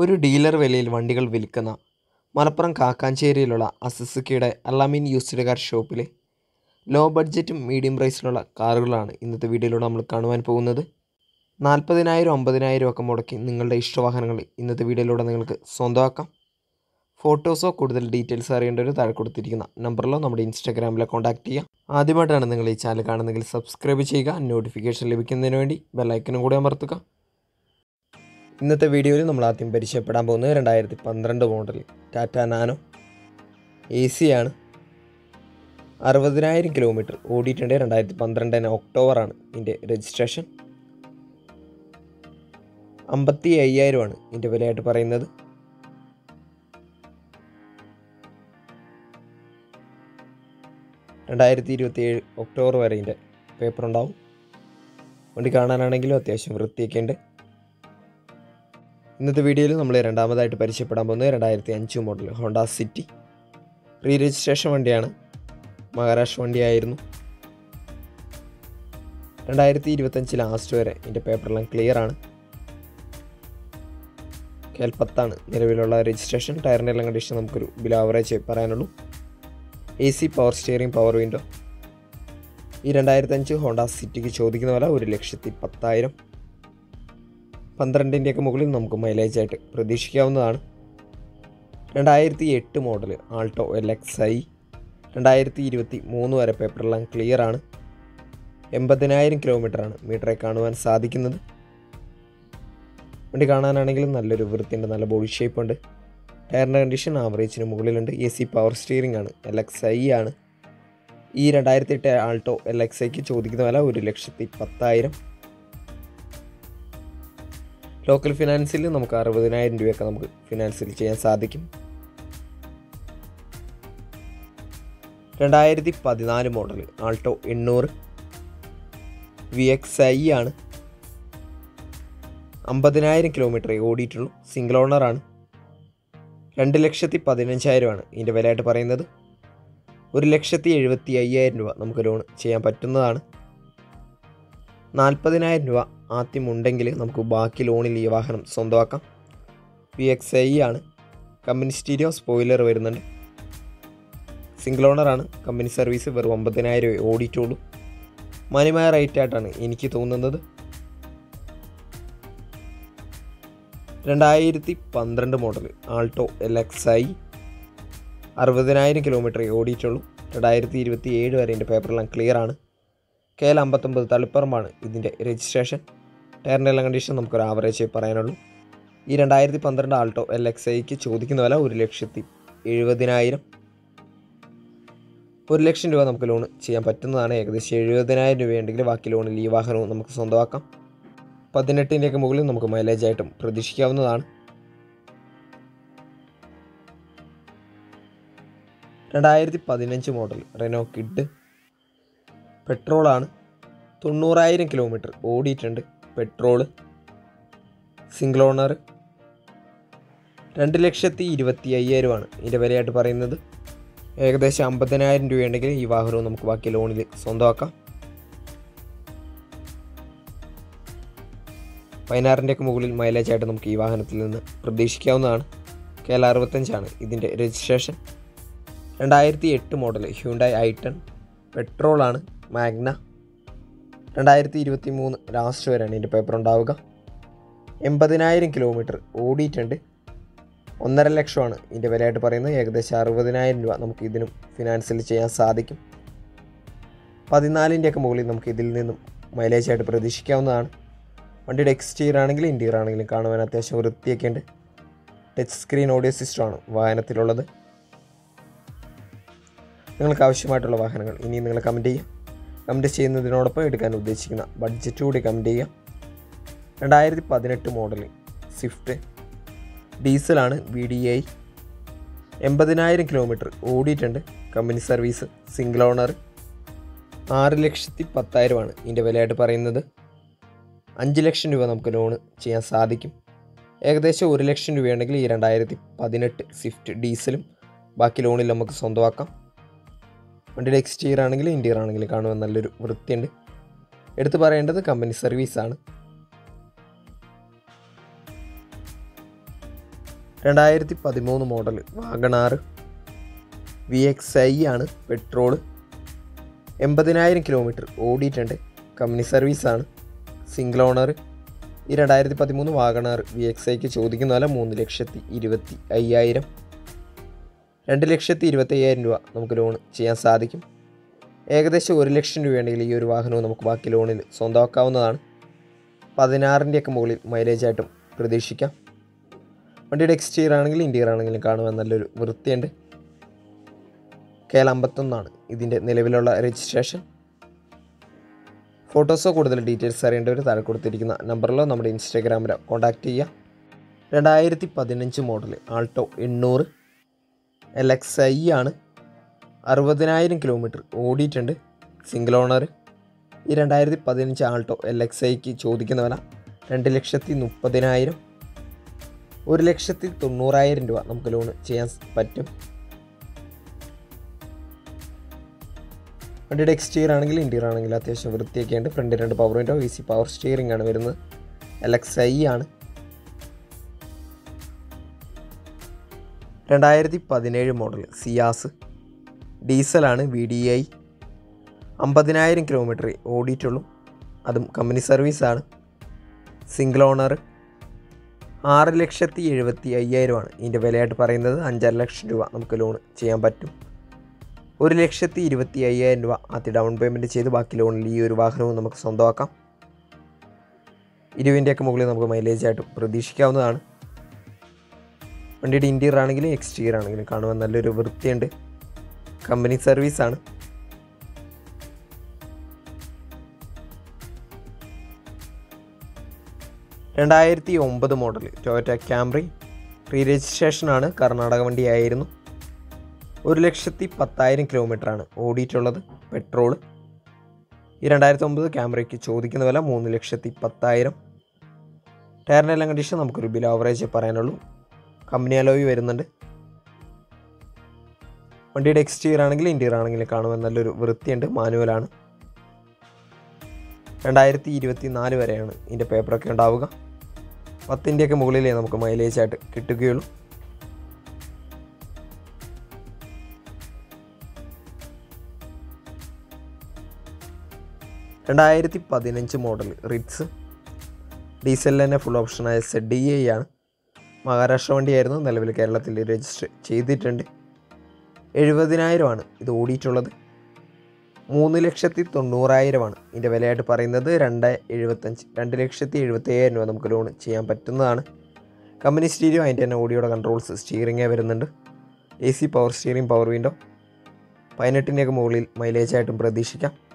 ഒരു ഡീലർ വിലയിൽ വണ്ടികൾ വിൽക്കുന്ന മലപ്പുറം കാക്കാഞ്ചേരിയിലുള്ള അസസുക്കിയുടെ അല്ലാമീൻ യൂസ്ഡ് കാർ ഷോപ്പിലെ ലോ ബഡ്ജറ്റും മീഡിയം പ്രൈസിലുള്ള കാറുകളാണ് ഇന്നത്തെ വീഡിയോയിലൂടെ നമ്മൾ കാണുവാൻ പോകുന്നത്. നാൽപ്പതിനായിരം അമ്പതിനായിരം ഒക്കെ മുടക്കി നിങ്ങളുടെ ഇഷ്ടവാഹനങ്ങൾ ഇന്നത്തെ വീഡിയോയിലൂടെ നിങ്ങൾക്ക് സ്വന്തമാക്കാം. ഫോട്ടോസോ കൂടുതൽ ഡീറ്റെയിൽസ് അറിയേണ്ടവർ താഴെ കൊടുത്തിരിക്കുന്ന നമ്പറിലോ നമ്മുടെ ഇൻസ്റ്റാഗ്രാമിലോ കോൺടാക്ട് ചെയ്യുക ആദ്യമായിട്ടാണ് നിങ്ങൾ ഈ ചാനൽ കാണുന്നതെങ്കിൽ സബ്സ്ക്രൈബ് ചെയ്യുക നോട്ടിഫിക്കേഷൻ ലഭിക്കുന്നതിന് വേണ്ടി ബെല്ലൈക്കനും കൂടി അമർത്തുക. ഇന്നത്തെ വീഡിയോയിൽ നമ്മൾ ആദ്യം പരിചയപ്പെടാൻ പോകുന്നത് രണ്ടായിരത്തി പന്ത്രണ്ട് model Tata Nano. A C ആണ്. അറുപതിനായിരം കിലോമീറ്റർ ഓടിയിട്ടുണ്ട് രണ്ടായിരത്തി പന്ത്രണ്ടിന് ഒക്ടോബറാണ് ഇതിന്റെ രജിസ്ട്രേഷൻ അമ്പത്തി അയ്യായിരമാണ് ഇതിന്റെ വിലയായിട്ട് പറയുന്നത്. രണ്ടായിരത്തി ഇരുപത്തി ഏഴ് ഒക്ടോബർ വരെ ഇതിന്റെ പേപ്പർ ഉണ്ടാവും. വണ്ടി കാണാനാണെങ്കിലും അത്യാവശ്യം വൃത്തിയൊക്കെ ഉണ്ട്. ഇന്നത്തെ വീഡിയോയിൽ നമ്മൾ രണ്ടാമതായിട്ട് പരിചയപ്പെടാൻ പോകുന്നത് രണ്ടായിരത്തി അഞ്ച് model Honda City. Re registration വണ്ടിയാണ്. മഹാരാഷ്ട്ര വണ്ടിയായിരുന്നു. രണ്ടായിരത്തി ഇരുപത്തഞ്ച് ലാസ്റ്റ് വരെ ഇതിന്റെ പേപ്പറെല്ലാം ക്ലിയർ ആണ്. കേൽപ്പത്താണ് നിലവിലുള്ള രജിസ്ട്രേഷൻ. ടയറിന്റെ എല്ലാം കണ്ടീഷൻ നമുക്കൊരു ബിലോ ആവറേജ് പറയാനുള്ളൂ. A C power steering power window ഈ രണ്ടായിരത്തി അഞ്ച് ഹോണ്ട സിറ്റിക്ക് ചോദിക്കുന്ന വില ഒരു ലക്ഷത്തി പത്തായിരം. പന്ത്രണ്ടിന്റെയൊക്കെ മുകളിൽ നമുക്ക് മൈലേജ് ആയിട്ട് പ്രതീക്ഷിക്കാവുന്നതാണ്. രണ്ടായിരത്തി എട്ട് model Alto L X I രണ്ടായിരത്തി ഇരുപത്തി മൂന്ന് വരെ പേപ്പറെല്ലാം ആണ് എൺപതിനായിരം കിലോമീറ്ററാണ് മീറ്ററെ കാണുവാൻ സാധിക്കുന്നത്. വണ്ടി കാണാനാണെങ്കിലും നല്ലൊരു വൃത്തിയുണ്ട് നല്ല ബോഡി ഷേപ്പ് ഉണ്ട്. ടയറിന്റെ കണ്ടീഷൻ ആവറേജിന് മുകളിലുണ്ട്. എ സി പവർ സ്റ്റിയറിംഗ് ആണ് എൽ എക്സ് ഐ ആണ്. ഈ രണ്ടായിരത്തി എട്ട് ആൾട്ടോ എൽ എക്സ് ഐക്ക് ചോദിക്കുന്ന വില ഒരു ലക്ഷത്തി പത്തായിരം. ലോക്കൽ ഫിനാൻസിൽ നമുക്ക് അറുപതിനായിരം രൂപയൊക്കെ നമുക്ക് ഫിനാൻസിൽ ചെയ്യാൻ സാധിക്കും. രണ്ടായിരത്തി പതിനാല് മോഡൽ ആൾട്ടോ എണ്ണൂറ് വി എക്സ് ഐ ആണ്. അമ്പതിനായിരം കിലോമീറ്റർ ഓടിയിട്ടുള്ളൂ സിംഗിൾ ഓണറാണ് രണ്ട് ലക്ഷത്തി പതിനഞ്ചായിരമാണ് ഇതിന്റെ വിലയായിട്ട് പറയുന്നത്. ഒരു ലക്ഷത്തി എഴുപത്തി അയ്യായിരം രൂപ നമുക്ക് ലോൺ ചെയ്യാൻ പറ്റുന്നതാണ്. നാൽപ്പതിനായിരം രൂപ ആദ്യം ഉണ്ടെങ്കിൽ നമുക്ക് ബാക്കി ലോണിൽ ഈ വാഹനം സ്വന്തമാക്കാം. വി എക്സ് ഐ ആണ്. കമ്പനി സ്റ്റീരിയോ സ്പോയിലർ വരുന്നുണ്ട്. സിംഗിൾ ഓണറാണ്. കമ്പനി സർവീസ് വെറും ഒമ്പതിനായിരം രൂപ ഓടിയിട്ടുള്ളൂ. മാന്യമായ റേറ്റ് ആയിട്ടാണ് എനിക്ക് തോന്നുന്നത്. രണ്ടായിരത്തി പന്ത്രണ്ട് model Alto L X I അറുപതിനായിരം കിലോമീറ്റർ ഓടിയിട്ടുള്ളൂ. രണ്ടായിരത്തി ഇരുപത്തി ഏഴ് വരെ എന്റെ പേപ്പറെല്ലാം ക്ലിയർ ആണ്. കെ എൽ അമ്പത്തൊമ്പത് തളിപ്പറമ്പാണ് ഇതിന്റെ രജിസ്ട്രേഷൻ ടയറിന്റെ എല്ലാം കണ്ടീഷൻ നമുക്കൊരു ആവറേജ് പറയാനുള്ളൂ. ഈ രണ്ടായിരത്തി പന്ത്രണ്ട് ആൾട്ടോ എൽ എക്സ് ഐക്ക് ചോദിക്കുന്ന വില ഒരു ലക്ഷത്തി എഴുപതിനായിരം. ഒരു ലക്ഷം രൂപ നമുക്ക് ലോൺ ചെയ്യാൻ പറ്റുന്നതാണ്. ഏകദേശം എഴുപതിനായിരം രൂപയുണ്ടെങ്കിൽ ബാക്കി ലോണിൽ ഈ വാഹനവും നമുക്ക് സ്വന്തമാക്കാം. പതിനെട്ടിന്റെയൊക്കെ മുകളിൽ നമുക്ക് മൈലേജ് ആയിട്ടും പ്രതീക്ഷിക്കാവുന്നതാണ്. രണ്ടായിരത്തി പതിനഞ്ച് മോഡൽ റെനോ കിഡ് പെട്രോളാണ് തൊണ്ണൂറായിരം കിലോമീറ്റർ ഓടിയിട്ടുണ്ട് പെട്രോൾ സിംഗിൾ ഓണർ രണ്ട് ലക്ഷത്തി ഇരുപത്തി അയ്യായിരമാണ് ഇതിന്റെ വിലയായിട്ട് പറയുന്നത്. ഏകദേശം അമ്പതിനായിരം രൂപയുണ്ടെങ്കിൽ ഈ വാഹനവും നമുക്ക് ബാക്കി ലോണിൽ സ്വന്തമാക്കാം. പതിനാറിന്റെയൊക്കെ മുകളിൽ മൈലേജ് ആയിട്ട് നമുക്ക് ഈ വാഹനത്തിൽ നിന്ന് പ്രതീക്ഷിക്കാവുന്നതാണ്. കെ എൽ അറുപത്തഞ്ചാണ് ഇതിന്റെ രജിസ്ട്രേഷൻ രണ്ടായിരത്തി എട്ട് മോഡൽ ഹ്യൂണ്ടായി ഐട്ടൺ പെട്രോളാണ് മാഗ്ന. രണ്ടായിരത്തി ഇരുപത്തി മൂന്ന് ലാസ്റ്റ് വരെയാണ് ഇതിന്റെ പേപ്പർ ഉണ്ടാവുക. എൺപതിനായിരം കിലോമീറ്റർ ഓടിയിട്ടുണ്ട്. ഒന്നര ലക്ഷമാണ് ഇതിന്റെ വിലയായിട്ട് പറയുന്നത്. ഏകദേശം അറുപതിനായിരം രൂപ നമുക്ക് ഇതിനും ഫിനാൻസിൽ ചെയ്യാൻ സാധിക്കും. പതിനാലിന്റെയൊക്കെ മുകളിൽ നമുക്ക് ഇതിൽ നിന്നും മൈലേജ് ആയിട്ട് പ്രതീക്ഷിക്കാവുന്നതാണ്. വണ്ടിയുടെ എക്സ്റ്റീരിയർ ആണെങ്കിലും ഇന്റീരിയർ ആണെങ്കിലും കാണുവാൻ അത്യാവശ്യം വൃത്തിയൊക്കെ ഉണ്ട്. ടച്ച് സ്ക്രീൻ ഓഡിയോ സിസ്റ്റമാണ് വാഹനത്തിലുള്ളത്. നിങ്ങൾക്ക് ആവശ്യമായിട്ടുള്ള വാഹനങ്ങൾ ഇനി നിങ്ങൾ കമന്റ് ചെയ്യുക കമന്റ് ചെയ്യുന്നതിനോടൊപ്പം എടുക്കാൻ ഉദ്ദേശിക്കുന്ന ബഡ്ജറ്റ് കൂടി കമന്റ് ചെയ്യാം. രണ്ടായിരത്തി പതിനെട്ട് മോഡൽ സ്വിഫ്റ്റ് ഡീസലാണ് വി ഡി ഐ എൺപതിനായിരം കിലോമീറ്റർ ഓടിയിട്ടുണ്ട് കമ്പനി സർവീസ് സിംഗിൾ ഓണർ ആറ് ലക്ഷത്തി പത്തായിരമാണ് ഇതിന്റെ വിലയായിട്ട് പറയുന്നത്. അഞ്ച് ലക്ഷം രൂപ നമുക്ക് ലോണ് ചെയ്യാൻ സാധിക്കും. ഏകദേശം ഒരു ലക്ഷം രൂപയുണ്ടെങ്കിൽ ഈ രണ്ടായിരത്തി പതിനെട്ട് സ്വിഫ്റ്റ് ഡീസലും ബാക്കി ലോണിൽ നമുക്ക് സ്വന്തമാക്കാം. വണ്ടിയുടെ എക്സ്റ്റീരിയർ ആണെങ്കിലും ഇന്റീരിയർ ആണെങ്കിലും കാണുവാൻ നല്ലൊരു വൃത്തിയുണ്ട്. എടുത്തു പറയേണ്ടത് കമ്പനി സർവീസാണ് രണ്ടായിരത്തി പതിമൂന്ന് model Wagon R V X I ആണ് പെട്രോൾ എൺപതിനായിരം കിലോമീറ്റർ ഓടിയിട്ടുണ്ട്. കമ്പനി സർവീസാണ് സിംഗിൾ ഓണർ ഈ രണ്ടായിരത്തി പതിമൂന്ന് വാഗണാർ വി എക്സ് ഐക്ക് ചോദിക്കുന്ന വില മൂന്ന് ലക്ഷത്തി ഇരുപത്തി അയ്യായിരം. രണ്ട് ലക്ഷത്തി ഇരുപത്തയ്യായിരം രൂപ നമുക്ക് ലോൺ ചെയ്യാൻ സാധിക്കും. ഏകദേശം ഒരു ലക്ഷം രൂപയാണെങ്കിൽ ഈ ഒരു വാഹനവും നമുക്ക് ബാക്കി ലോണിൽ സ്വന്തമാക്കാവുന്നതാണ്. പതിനാറിന്റെയൊക്കെ മുകളിൽ മൈലേജ് ആയിട്ടും പ്രതീക്ഷിക്കാം. വണ്ടിയുടെ എക്സ്റ്റീരിയർ ആണെങ്കിലും ഇന്റീരിയർ ആണെങ്കിലും കാണുവാൻ നല്ലൊരു വൃത്തിയുണ്ട്. കെ എൽ അമ്പത്തൊന്നാണ് ഇതിന്റെ നിലവിലുള്ള രജിസ്ട്രേഷൻ ഫോട്ടോസോ കൂടുതൽ ഡീറ്റെയിൽസ് അറിയേണ്ടവർ താഴെ കൊടുത്തിരിക്കുന്ന നമ്പറിലോ നമ്മുടെ ഇൻസ്റ്റാഗ്രാമിലോ കോൺടാക്റ്റ് ചെയ്യുക. രണ്ടായിരത്തി പതിനഞ്ച് മോഡൽ ആൾട്ടോ എണ്ണൂറ്. എൽ എക്സ് ഐ ആണ്. അറുപതിനായിരം കിലോമീറ്റർ ഓടിയിട്ടുണ്ട്. സിംഗിൾ ഓണർ ഈ രണ്ടായിരത്തി പതിനഞ്ച് ആൾട്ടോ എൽ എക്സ് ഐക്ക് ചോദിക്കുന്ന വില രണ്ട് ലക്ഷത്തി മുപ്പതിനായിരം. ഒരു ലക്ഷത്തി തൊണ്ണൂറായിരം രൂപ നമുക്ക് ലോൺ ചെയ്യാൻ പറ്റും. വണ്ടിയുടെ എക്സ്റ്റീരിയർ ആണെങ്കിൽ ഇന്റീരിയർ ആണെങ്കിൽ അത്യാവശ്യം വൃത്തിയൊക്കെയുണ്ട്. ഫ്രണ്ട് രണ്ട് power window V C power steering ആണ് വരുന്നത്. എൽ എക്സ് ഐ ആണ്. രണ്ടായിരത്തി പതിനേഴ് മോഡൽ സിയാസ്. ഡീസലാണ് വി ഡി ഐ അമ്പതിനായിരം കിലോമീറ്റർ ഓടിയിട്ടുള്ളൂ. അതും കമ്പനി സർവീസാണ്. Single owner. ആറ് ലക്ഷത്തി എഴുപത്തി അയ്യായിരമാണ് ഇതിന്റെ വിലയായിട്ട് പറയുന്നത്. അഞ്ചര ലക്ഷം രൂപ നമുക്ക് ലോൺ ചെയ്യാൻ പറ്റും. ഒരു ലക്ഷത്തി ഇരുപത്തി അയ്യായിരം രൂപ ആദ്യം ഡൗൺ പേയ്മെന്റ് ചെയ്ത് ബാക്കി ലോണിൽ ഈ ഒരു വാഹനവും നമുക്ക് സ്വന്തമാക്കാം. ഇരുപതിന്റെയൊക്കെ മുകളിൽ നമുക്ക് മൈലേജ് ആയിട്ട് പ്രതീക്ഷിക്കാവുന്നതാണ്. വണ്ടിയുടെ ഇന്റീരിയർ ആണെങ്കിലും എക്സ്റ്റീരിയർ ആണെങ്കിലും കാണുവാൻ നല്ലൊരു വൃത്തിയുണ്ട്. കമ്പനി സർവീസാണ് രണ്ടായിരത്തി ഒമ്പത് മോഡൽ ടൊയറ്റ ക്യാമ്രി റീ രജിസ്ട്രേഷനാണ് കർണാടക വണ്ടിയായിരുന്നു. ഒരു ലക്ഷത്തി പത്തായിരം കിലോമീറ്ററാണ് ഓടിയിട്ടുള്ളത് പെട്രോൾ ഈ രണ്ടായിരത്തി ഒമ്പത് ക്യാമറയ്ക്ക് ചോദിക്കുന്ന വില മൂന്ന് ലക്ഷത്തി പത്തായിരം. ടയറിന്റെ എല്ലാം കണ്ടീഷൻ നമുക്കൊരു ബിൽ ആവറേജ് പറയാനുള്ളൂ. കമ്പനി അലോയി വരുന്നുണ്ട്. വണ്ടിയുടെ എക്സ്റ്റീരിയർ ആണെങ്കിലും ഇന്റീരിയർ ആണെങ്കിലും കാണുമ്പോൾ നല്ലൊരു വൃത്തിയുണ്ട്. മാനുവലാണ് രണ്ടായിരത്തി ഇരുപത്തി നാല് വരെയാണ് ഇതിന്റെ പേപ്പറൊക്കെ ഉണ്ടാവുക. പത്തിന്റെയൊക്കെ മുകളിലേ നമുക്ക് മൈലേജ് ആയിട്ട് കിട്ടുകയുള്ളൂ. രണ്ടായിരത്തി പതിനഞ്ച് മോഡൽ റിറ്റ്സ് ഡീസലിൽ തന്നെ ഫുൾ ഓപ്ഷനായ സെഡ് ഡി ഐ ആണ്. മഹാരാഷ്ട്ര വണ്ടിയായിരുന്നു. നിലവിൽ കേരളത്തിൽ രജിസ്റ്റർ ചെയ്തിട്ടുണ്ട്. എഴുപതിനായിരമാണ് ഇത് ഓടിയിട്ടുള്ളത്. മൂന്ന് ലക്ഷത്തി തൊണ്ണൂറായിരമാണ് ഇതിന്റെ വിലയായിട്ട് പറയുന്നത്. രണ്ട് എഴുപത്തഞ്ച് രണ്ട് ലക്ഷത്തി എഴുപത്തി അയ്യായിരം രൂപ നമുക്ക് ലോൺ ചെയ്യാൻ പറ്റുന്നതാണ്. കമ്പനി സ്റ്റീരിയോ അതിന്റെ തന്നെ ഓഡിയോയുടെ കൺട്രോൾസ് സ്റ്റിയറിംഗേ വരുന്നുണ്ട്. A C power steering power window പതിനെട്ടിന്റെയൊക്കെ മുകളിൽ മൈലേജായിട്ടും പ്രതീക്ഷിക്കാം.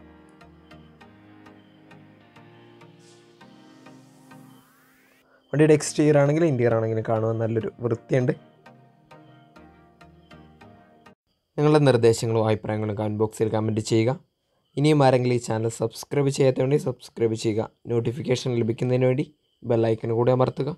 വണ്ടിയുടെ എക്സ്റ്റീരിയർ ആണെങ്കിലും ഇന്റീരിയർ ആണെങ്കിലും കാണുവാൻ നല്ലൊരു വൃത്തിയുണ്ട്. നിങ്ങളുടെ നിർദ്ദേശങ്ങളും അഭിപ്രായങ്ങളും കമന്റ് ബോക്സിൽ കമന്റ് ചെയ്യുക. ഇനിയും ആരെങ്കിലും ഈ ചാനൽ സബ്സ്ക്രൈബ് ചെയ്യാത്തതുകൊണ്ട് സബ്സ്ക്രൈബ് ചെയ്യുക. നോട്ടിഫിക്കേഷൻ ലഭിക്കുന്നതിന് വേണ്ടി ബെല്ലൈക്കൺ കൂടി അമർത്തുക.